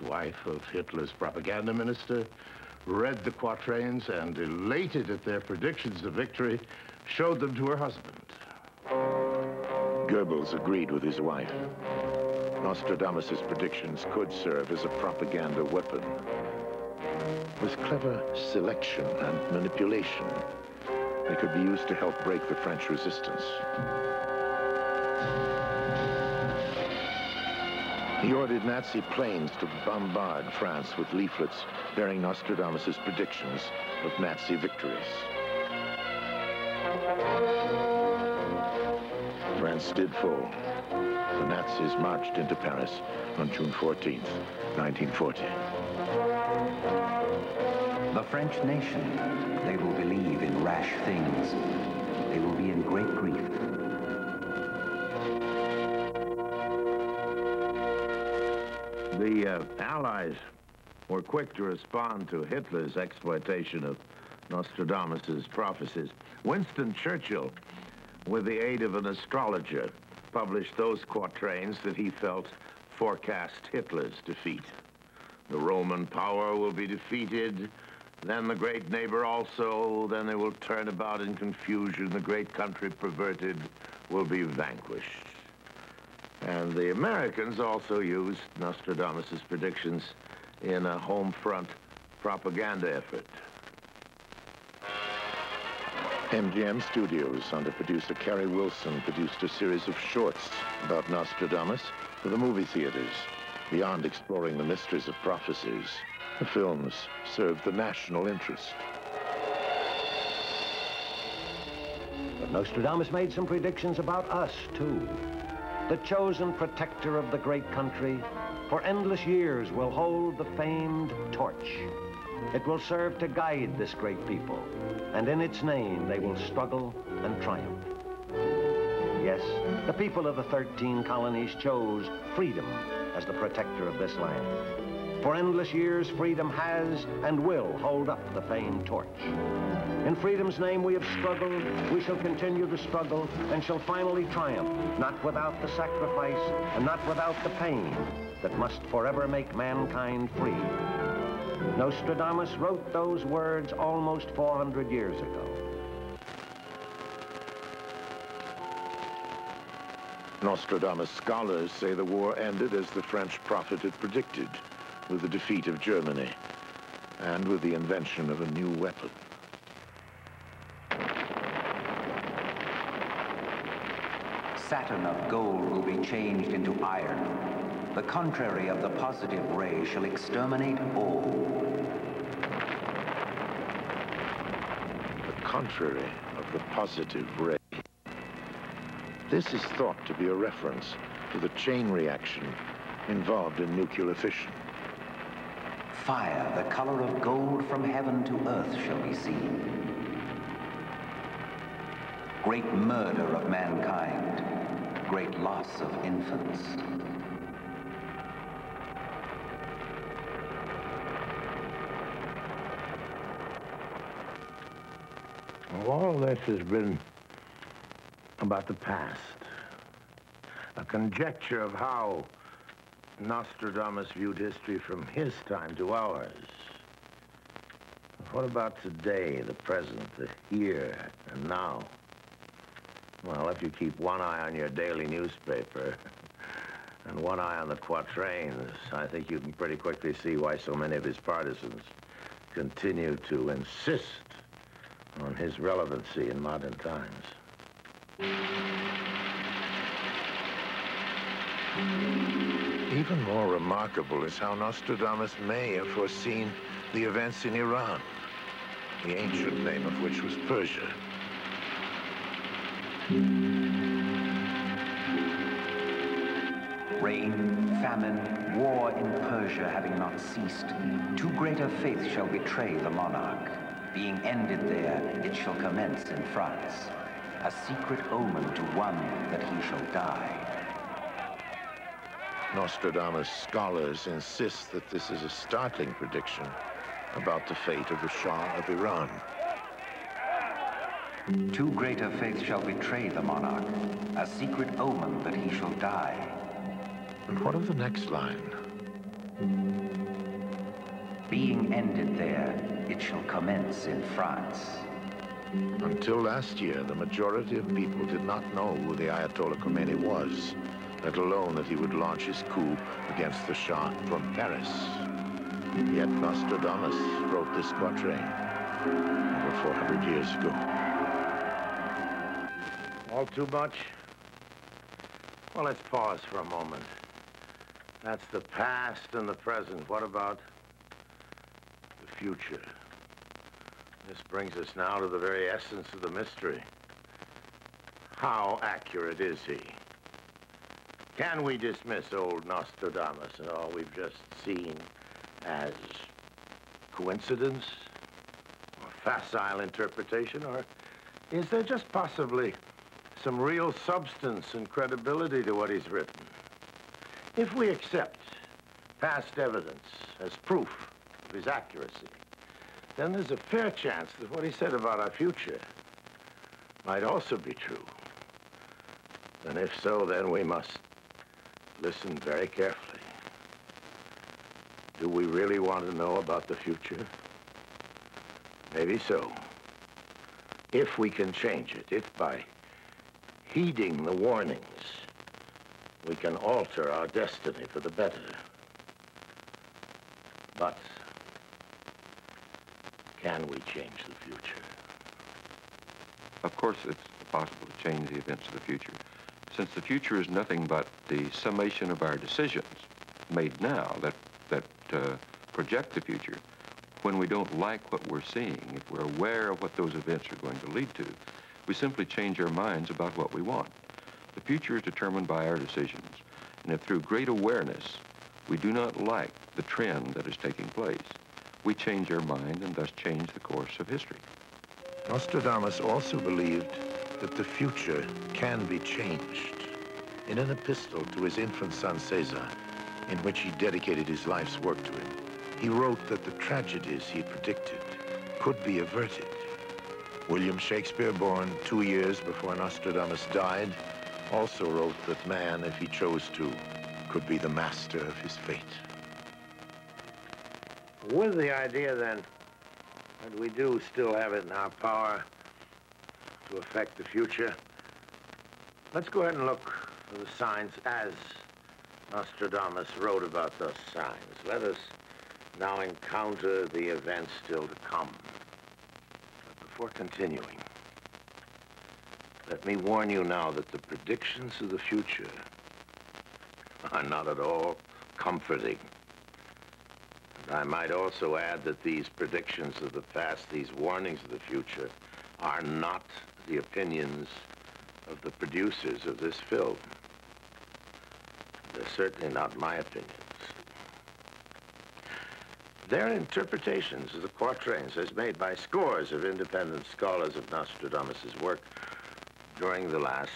wife of Hitler's propaganda minister, read the quatrains and, elated at their predictions of victory, showed them to her husband. Goebbels agreed with his wife. Nostradamus' predictions could serve as a propaganda weapon. With clever selection and manipulation, they could be used to help break the French resistance. He ordered Nazi planes to bombard France with leaflets bearing Nostradamus' predictions of Nazi victories. France did fall. The Nazis marched into Paris on June 14, 1940. The French nation, they will believe in rash things. They will be in great grief. The uh, Allies were quick to respond to Hitler's exploitation of Nostradamus' prophecies. Winston Churchill, with the aid of an astrologer, published those quatrains that he felt forecast Hitler's defeat. The Roman power will be defeated, then the great neighbor also, then they will turn about in confusion, the great country perverted will be vanquished. And the Americans also used Nostradamus' predictions in a home front propaganda effort. MGM Studios, under producer Carey Wilson, produced a series of shorts about Nostradamus for the movie theaters. Beyond exploring the mysteries of prophecies, the films served the national interest. But Nostradamus made some predictions about us, too. The chosen protector of the great country for endless years will hold the famed torch. It will serve to guide this great people, and in its name they will struggle and triumph. Yes, the people of the 13 colonies chose freedom as the protector of this land. For endless years, freedom has and will hold up the famed torch. In freedom's name we have struggled, we shall continue to struggle, and shall finally triumph, not without the sacrifice and not without the pain that must forever make mankind free. Nostradamus wrote those words almost 400 years ago. Nostradamus scholars say the war ended as the French prophet had predicted, with the defeat of Germany and with the invention of a new weapon. Saturn of gold will be changed into iron. The contrary of the positive ray shall exterminate all. The contrary of the positive ray. This is thought to be a reference to the chain reaction involved in nuclear fission. Fire, the color of gold from heaven to earth shall be seen. Great murder of mankind, great loss of infants. All this has been about the past. A conjecture of how Nostradamus viewed history from his time to ours. What about today, the present, the here and now? Well, if you keep one eye on your daily newspaper and one eye on the quatrains, I think you can pretty quickly see why so many of his partisans continue to insist on his relevancy in modern times. Even more remarkable is how Nostradamus may have foreseen the events in Iran, the ancient name of which was Persia. Rain, famine, war in Persia having not ceased, too great a faith shall betray the monarch. Being ended there, it shall commence in France. A secret omen to one that he shall die. Nostradamus scholars insist that this is a startling prediction about the fate of the Shah of Iran. Too great a faith shall betray the monarch. A secret omen that he shall die. And what of the next line? Being ended there, it shall commence in France. Until last year, the majority of people did not know who the Ayatollah Khomeini was, let alone that he would launch his coup against the Shah from Paris. Yet Nostradamus wrote this quatrain over 400 years ago. All too much? Well, let's pause for a moment. That's the past and the present. What about the future? This brings us now to the very essence of the mystery. How accurate is he? Can we dismiss old Nostradamus and all we've just seen as coincidence or facile interpretation, or is there just possibly some real substance and credibility to what he's written? If we accept past evidence as proof of his accuracy, then there's a fair chance that what he said about our future might also be true. And if so, then we must listen very carefully. Do we really want to know about the future? Maybe so. If we can change it, if by heeding the warnings, we can alter our destiny for the better. But can we change the future? Of course, it's possible to change the events of the future, since the future is nothing but the summation of our decisions made now that, that uh, project the future. When we don't like what we're seeing, if we're aware of what those events are going to lead to, we simply change our minds about what we want. The future is determined by our decisions, and if through great awareness we do not like the trend that is taking place, we change our mind and thus change the course of history. Nostradamus also believed that the future can be changed. In an epistle to his infant son Caesar, in which he dedicated his life's work to him, he wrote that the tragedies he predicted could be averted. William Shakespeare, born two years before Nostradamus died, also wrote that man, if he chose to, could be the master of his fate. With the idea, then, that we do still have it in our power to affect the future, let's go ahead and look for the signs as Nostradamus wrote about those signs. Let us now encounter the events still to come. But before continuing, let me warn you now that the predictions of the future are not at all comforting. I might also add that these predictions of the past, these warnings of the future, are not the opinions of the producers of this film. They're certainly not my opinions. They're interpretations of the quatrains as made by scores of independent scholars of Nostradamus' work during the last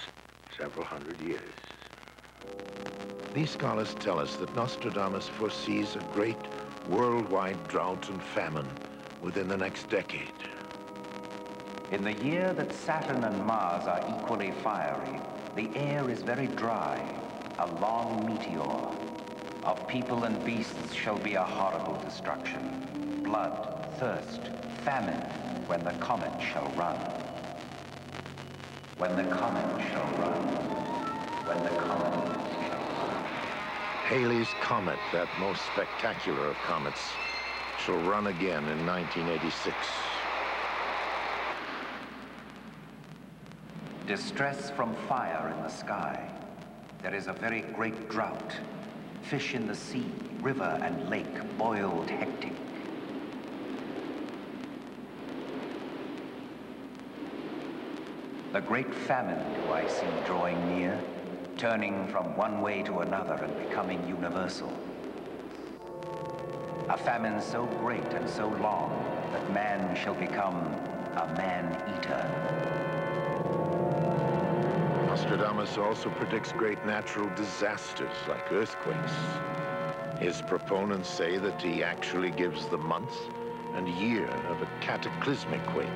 several hundred years. These scholars tell us that Nostradamus foresees a great worldwide drought and famine within the next decade. In the year that Saturn and Mars are equally fiery, the air is very dry, a long meteor. Of people and beasts shall be a horrible destruction. Blood, thirst, famine, when the comet shall run. When the comet shall run. When the comet Halley's Comet, that most spectacular of comets, shall run again in 1986. Distress from fire in the sky. There is a very great drought. Fish in the sea, river and lake boiled hectic. The great famine do I see drawing near turning from one way to another and becoming universal. A famine so great and so long that man shall become a man-eater. Nostradamus also predicts great natural disasters like earthquakes. His proponents say that he actually gives the month and year of a cataclysmic quake.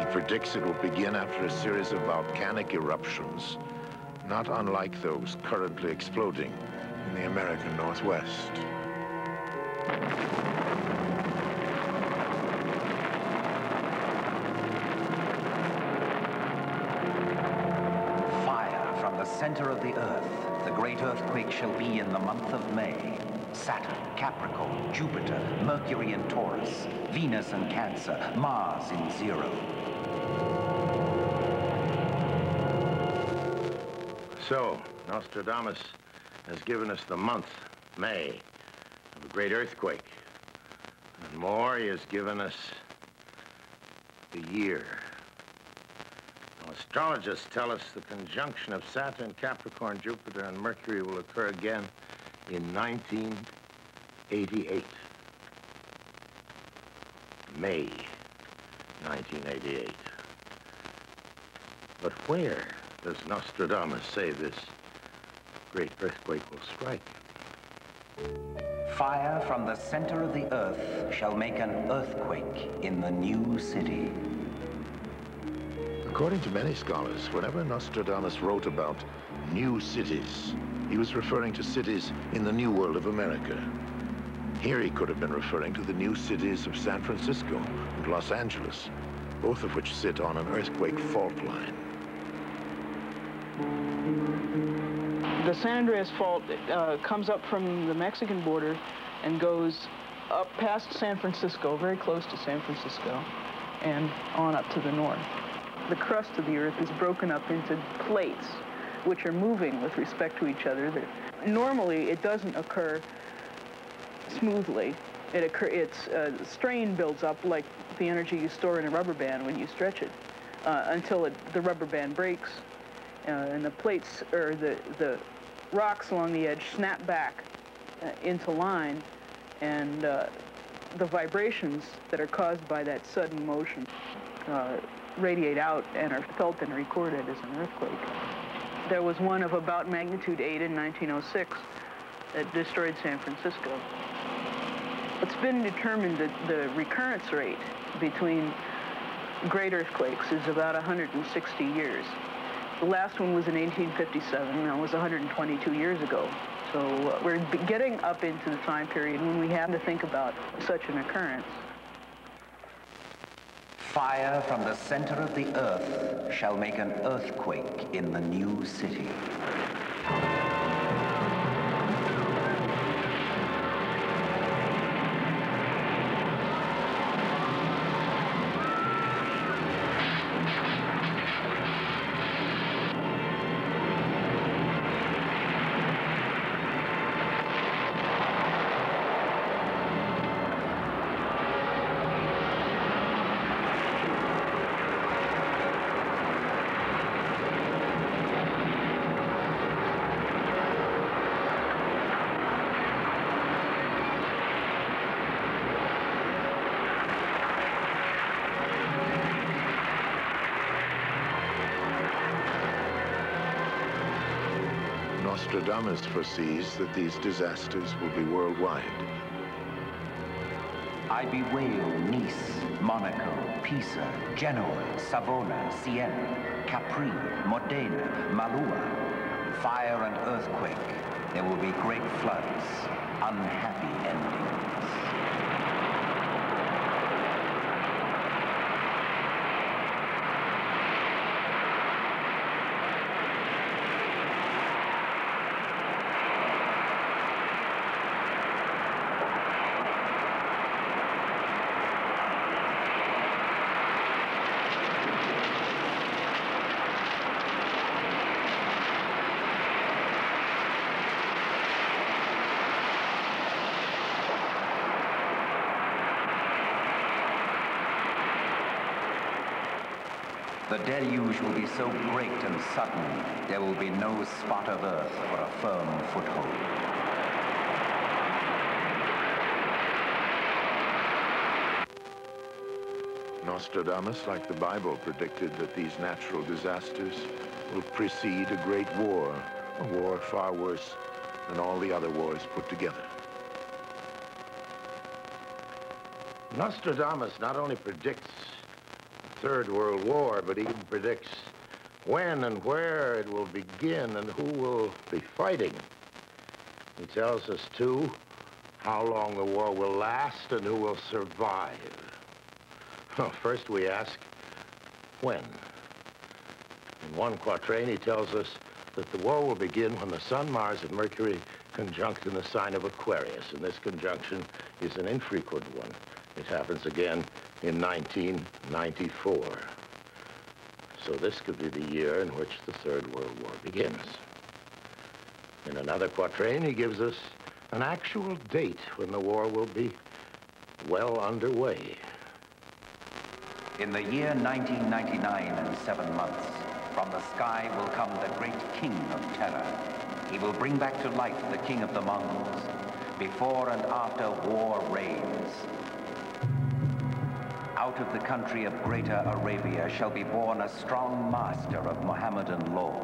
He predicts it will begin after a series of volcanic eruptions not unlike those currently exploding in the American Northwest. Center of the Earth, the great earthquake shall be in the month of May. Saturn, Capricorn, Jupiter, Mercury in Taurus, Venus in Cancer, Mars in Zero. So, Nostradamus has given us the month, May, of a great earthquake. And more, he has given us the year. Astrologists tell us the conjunction of Saturn, Capricorn, Jupiter, and Mercury will occur again in 1988. May 1988. But where does Nostradamus say this great earthquake will strike? Fire from the center of the Earth shall make an earthquake in the new city. According to many scholars, whenever Nostradamus wrote about new cities, he was referring to cities in the New World of America. Here he could have been referring to the new cities of San Francisco and Los Angeles, both of which sit on an earthquake fault line. The San Andreas Fault uh, comes up from the Mexican border and goes up past San Francisco, very close to San Francisco, and on up to the north. The crust of the Earth is broken up into plates, which are moving with respect to each other. Normally, it doesn't occur smoothly. It occur, it's uh, strain builds up like the energy you store in a rubber band when you stretch it uh, until it, the rubber band breaks uh, and the plates or the, the rocks along the edge snap back uh, into line and uh, the vibrations that are caused by that sudden motion uh, radiate out and are felt and recorded as an earthquake. There was one of about magnitude 8 in 1906 that destroyed San Francisco. It's been determined that the recurrence rate between great earthquakes is about 160 years. The last one was in 1857. That was 122 years ago. So uh, we're getting up into the time period when we have to think about such an occurrence. Fire from the center of the earth shall make an earthquake in the new city. Nostradamus foresees that these disasters will be worldwide. I bewail Nice, Monaco, Pisa, Genoa, Savona, Siena, Capri, Modena, Malta. Fire and earthquake. There will be great floods, unhappy endings. The deluge will be so great and sudden, there will be no spot of earth for a firm foothold. Nostradamus, like the Bible, predicted that these natural disasters will precede a great war, a war far worse than all the other wars put together. Nostradamus not only predicts Third World War, but he predicts when and where it will begin and who will be fighting. He tells us, too, how long the war will last and who will survive. Well, first we ask, when? In one quatrain, he tells us that the war will begin when the Sun, Mars, and Mercury conjunct in the sign of Aquarius, and this conjunction is an infrequent one. It happens again in 1994. So this could be the year in which the Third World War begins. In another quatrain, he gives us an actual date when the war will be well underway. In the year 1999 and seven months, from the sky will come the great king of terror. He will bring back to life the king of the Mongols. Before and after war reigns. Out of the country of Greater Arabia shall be born a strong master of Mohammedan law.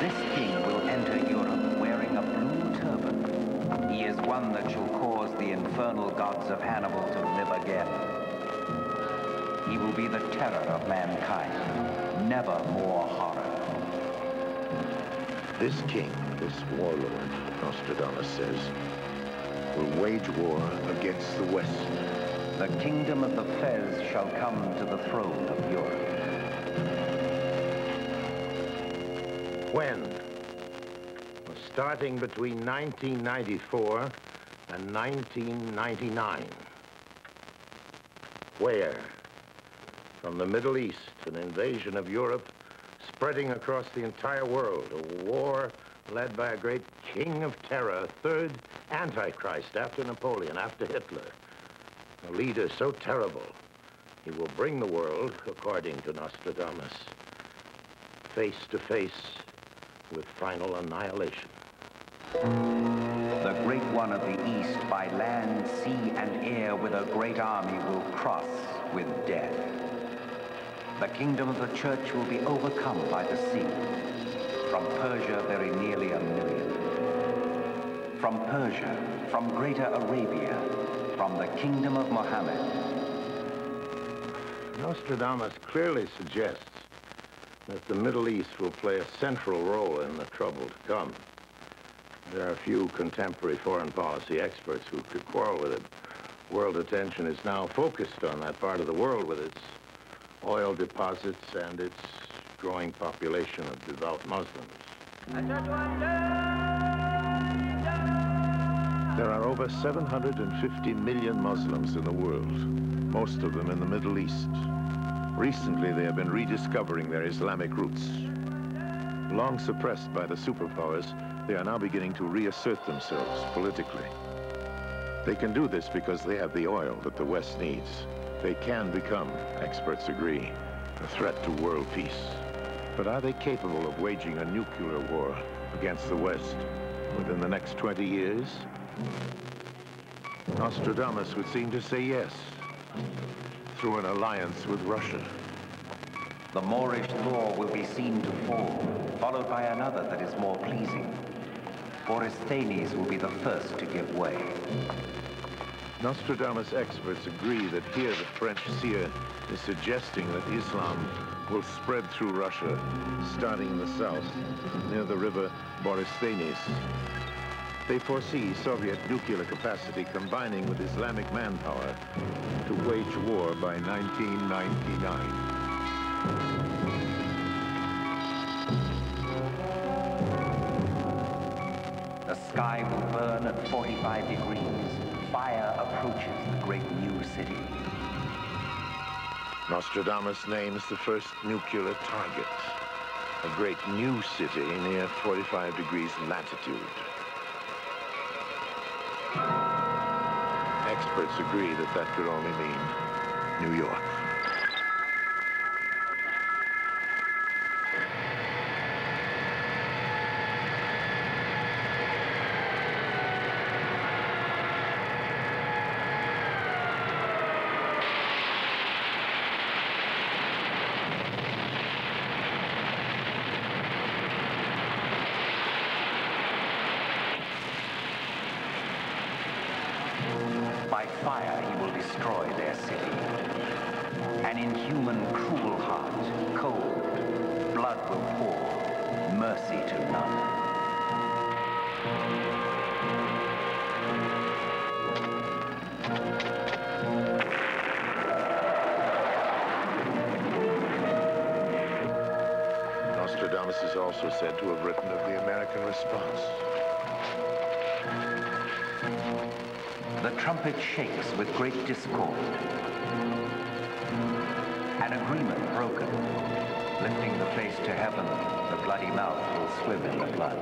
This king will enter Europe wearing a blue turban. He is one that shall cause the infernal gods of Hannibal to live again. He will be the terror of mankind. Never more horror. This king, this warlord, Nostradamus says, will wage war against the West. The kingdom of the Fez shall come to the throne of Europe. When? Well, starting between 1994 and 1999. Where? From the Middle East, an invasion of Europe spreading across the entire world, a war led by a great king of terror, third Antichrist after Napoleon, after Hitler. A leader so terrible, he will bring the world, according to Nostradamus, face to face with final annihilation. The great one of the East by land, sea, and air with a great army will cross with death. The kingdom of the church will be overcome by the sea. From Persia, very nearly a million. From Persia, from Greater Arabia, from the kingdom of Mohammed. Nostradamus clearly suggests that the Middle East will play a central role in the trouble to come. There are few contemporary foreign policy experts who could quarrel with it. World attention is now focused on that part of the world with its oil deposits and its growing population of devout Muslims. There are over 750 million Muslims in the world, most of them in the Middle East. Recently, they have been rediscovering their Islamic roots. Long suppressed by the superpowers, they are now beginning to reassert themselves politically. They can do this because they have the oil that the West needs. They can become, experts agree, a threat to world peace. But are they capable of waging a nuclear war against the West within the next 20 years? Nostradamus would seem to say yes, through an alliance with Russia. The Moorish law will be seen to fall, followed by another that is more pleasing. Borysthenes will be the first to give way. Nostradamus experts agree that here the French seer is suggesting that Islam will spread through Russia, starting in the south, near the river Borysthenes. They foresee Soviet nuclear capacity combining with Islamic manpower to wage war by 1999. The sky will burn at 45 degrees. Fire approaches the great new city. Nostradamus names the first nuclear target, a great new city near 45 degrees latitude. Experts agree that that could only mean New York. Blood will pour, mercy to none. Nostradamus is also also said to have written of the American response. The trumpet shakes with great discord. An agreement broken. Lifting the face to heaven, the bloody mouth will swim in the blood.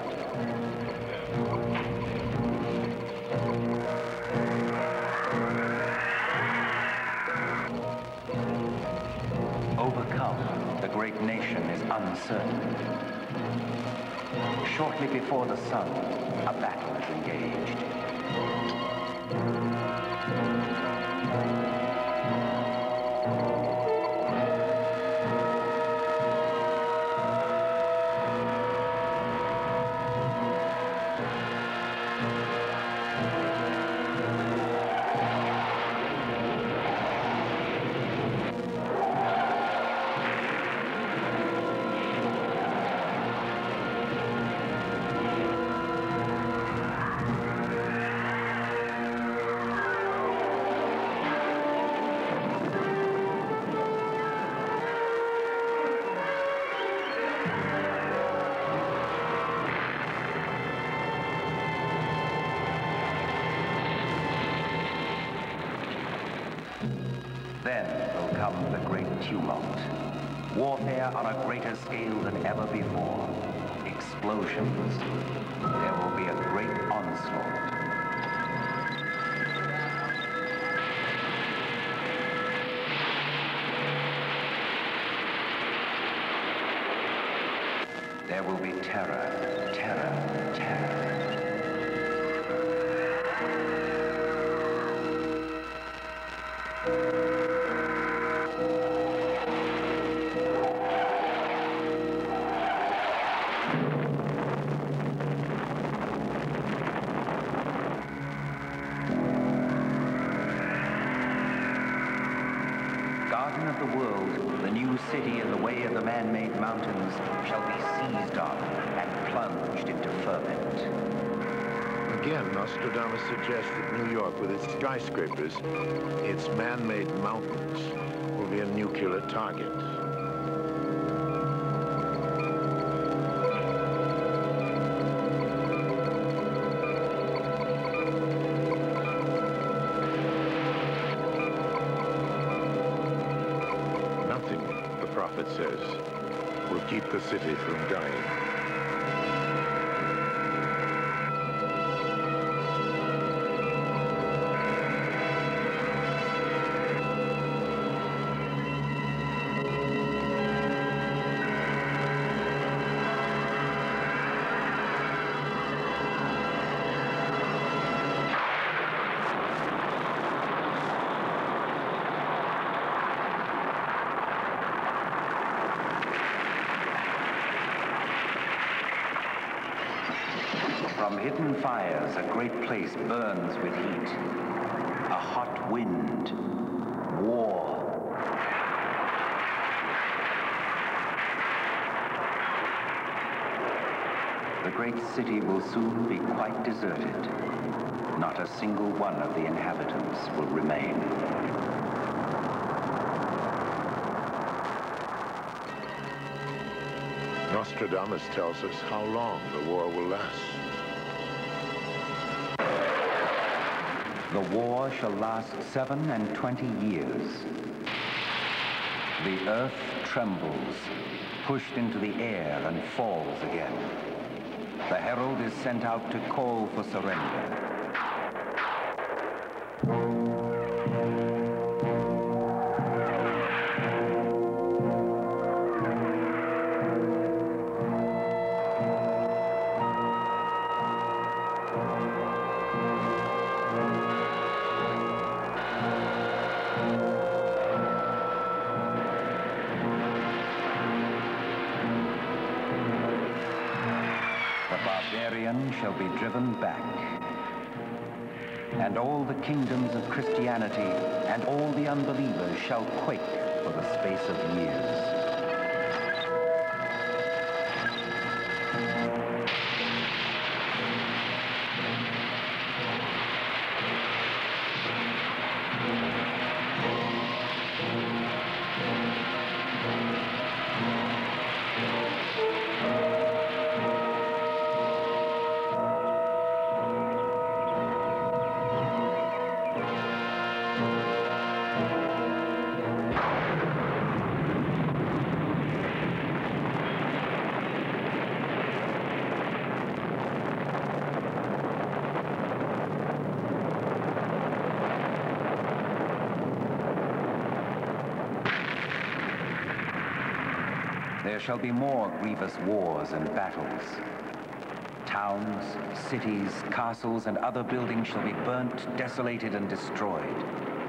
Overcome, the great nation is uncertain. Shortly before the sun, a battle is engaged. Tumult. Warfare on a greater scale than ever before. Explosions. There will be a great onslaught. There will be terror, terror, terror. Nostradamus suggests that New York, with its skyscrapers, its man-made mountains, will be a nuclear target. Nothing, the prophet says, will keep the city from dying. Burns with heat. A hot wind. War. The great city will soon be quite deserted. Not a single one of the inhabitants will remain. Nostradamus tells us how long the war will last. The war shall last seven and twenty years. The earth trembles, pushed into the air and falls again. The herald is sent out to call for surrender. Barbarian shall be driven back. And all the kingdoms of Christianity and all the unbelievers shall quake for the space of years. There shall be more grievous wars and battles. Towns, cities, castles, and other buildings shall be burnt, desolated, and destroyed.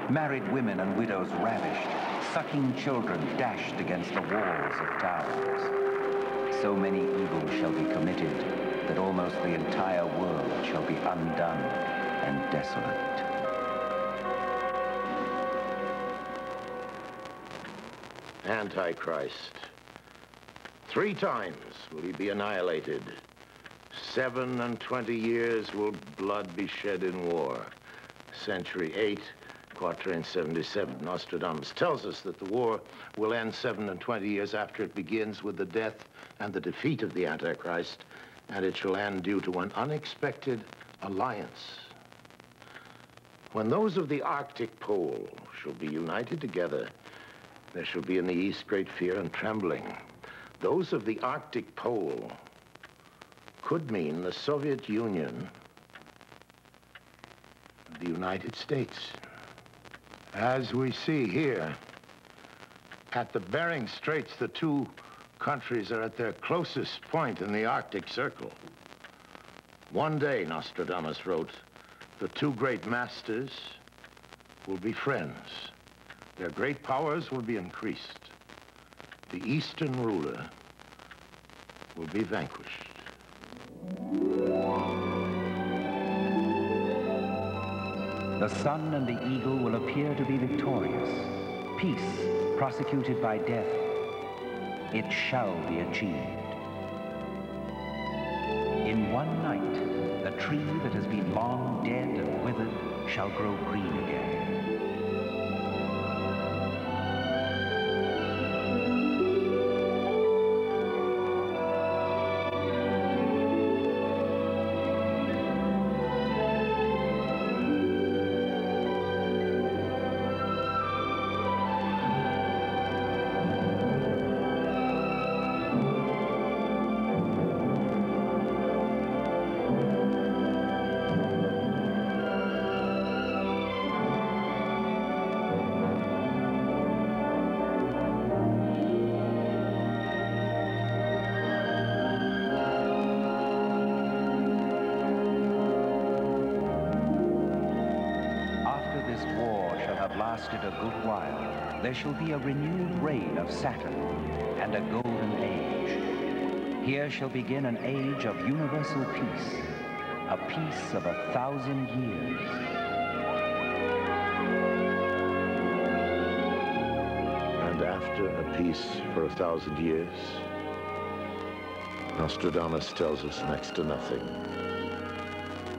Married women and widows ravished, sucking children dashed against the walls of towns. So many evils shall be committed that almost the entire world shall be undone and desolate. Antichrist. Three times will he be annihilated. Seven and twenty years will blood be shed in war. Century eight, quatrain 77. Nostradamus tells us that the war will end seven and twenty years after it begins with the death and the defeat of the Antichrist, and it shall end due to an unexpected alliance. When those of the Arctic pole shall be united together, there shall be in the East great fear and trembling. Those of the Arctic pole could mean the Soviet Union, the United States. As we see here, at the Bering Straits, the two countries are at their closest point in the Arctic Circle. One day, Nostradamus wrote, the two great masters will be friends. Their great powers will be increased. The Eastern ruler will be vanquished. The sun and the eagle will appear to be victorious. Peace, prosecuted by death, it shall be achieved. In one night, the tree that has been long dead and withered shall grow green again. Lasted a good while, there shall be a renewed reign of Saturn and a golden age. Here shall begin an age of universal peace, a peace of a thousand years. And after a peace for a thousand years, Nostradamus tells us next to nothing.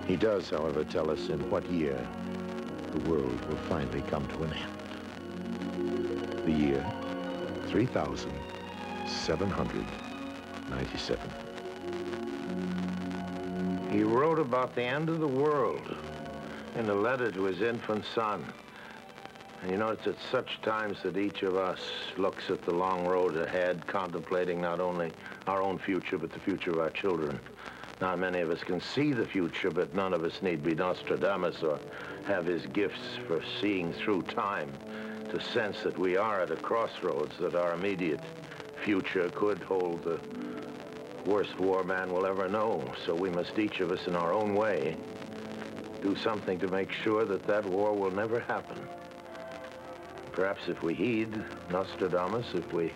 He does, however, tell us in what year the world will finally come to an end. The year 3797. He wrote about the end of the world in a letter to his infant son. And you know, it's at such times that each of us looks at the long road ahead, contemplating not only our own future, but the future of our children. Not many of us can see the future, but none of us need be Nostradamus or have his gifts for seeing through time to sense that we are at a crossroads, that our immediate future could hold the worst war man will ever know. So we must each of us in our own way do something to make sure that that war will never happen. Perhaps if we heed Nostradamus, if we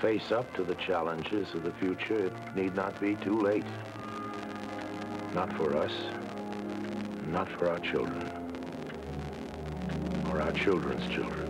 face up to the challenges of the future, it need not be too late. Not for us, not for our children, or our children's children.